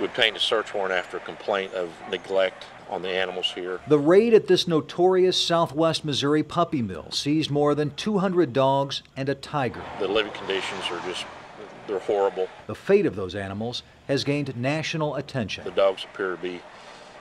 We obtained a search warrant after a complaint of neglect on the animals here. The raid at this notorious southwest Missouri puppy mill seized more than 200 dogs and a tiger. The living conditions are just, they're horrible. The fate of those animals has gained national attention. The dogs appear to be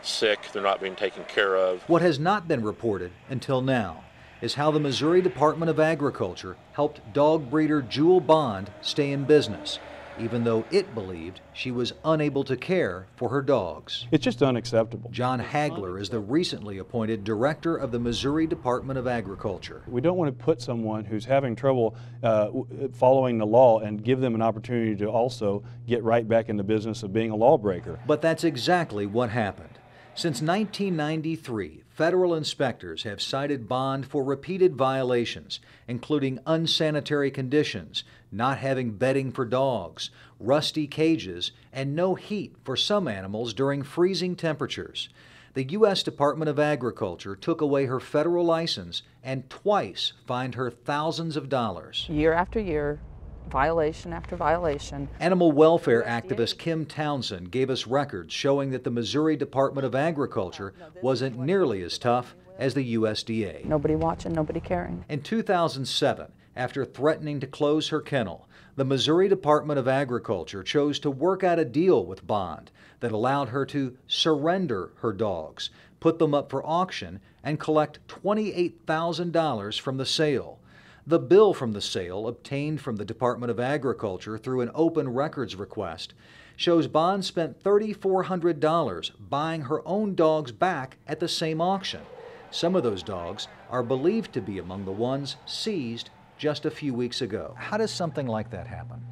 sick, they're not being taken care of. What has not been reported until now is how the Missouri Department of Agriculture helped dog breeder Jewel Bond stay in business even though it believed she was unable to care for her dogs. It's just unacceptable. Jon Hagler is the recently appointed director of the Missouri Department of Agriculture. We don't want to put someone who's having trouble uh, following the law and give them an opportunity to also get right back in the business of being a lawbreaker. But that's exactly what happened. Since 1993, federal inspectors have cited Bond for repeated violations, including unsanitary conditions, not having bedding for dogs, rusty cages, and no heat for some animals during freezing temperatures. The U.S. Department of Agriculture took away her federal license and twice fined her thousands of dollars. Year after year, violation after violation. Animal welfare activist Kim Townsend gave us records showing that the Missouri Department of Agriculture uh, wasn't nearly as tough as the USDA. Nobody watching, nobody caring. In 2007, after threatening to close her kennel, the Missouri Department of Agriculture chose to work out a deal with Bond that allowed her to surrender her dogs, put them up for auction, and collect $28,000 from the sale. The bill from the sale, obtained from the Department of Agriculture through an open records request, shows Bond spent $3,400 buying her own dogs back at the same auction. Some of those dogs are believed to be among the ones seized just a few weeks ago. How does something like that happen?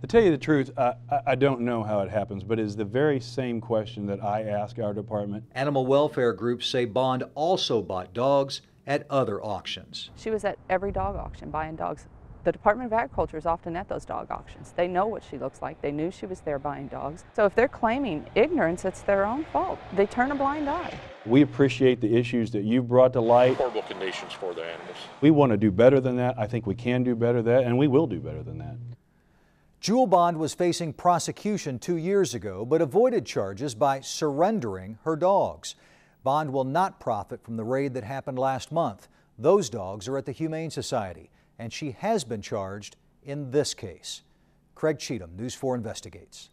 To tell you the truth, I, I don't know how it happens, but it is the very same question that I ask our department. Animal welfare groups say Bond also bought dogs at other auctions. She was at every dog auction buying dogs. The Department of Agriculture is often at those dog auctions. They know what she looks like. They knew she was there buying dogs. So if they're claiming ignorance, it's their own fault. They turn a blind eye. We appreciate the issues that you've brought to light. Horrible conditions for the animals. We want to do better than that. I think we can do better than that, and we will do better than that. Jewel Bond was facing prosecution two years ago, but avoided charges by surrendering her dogs. Bond will not profit from the raid that happened last month. Those dogs are at the Humane Society, and she has been charged in this case. Craig Cheatham, News 4 investigates.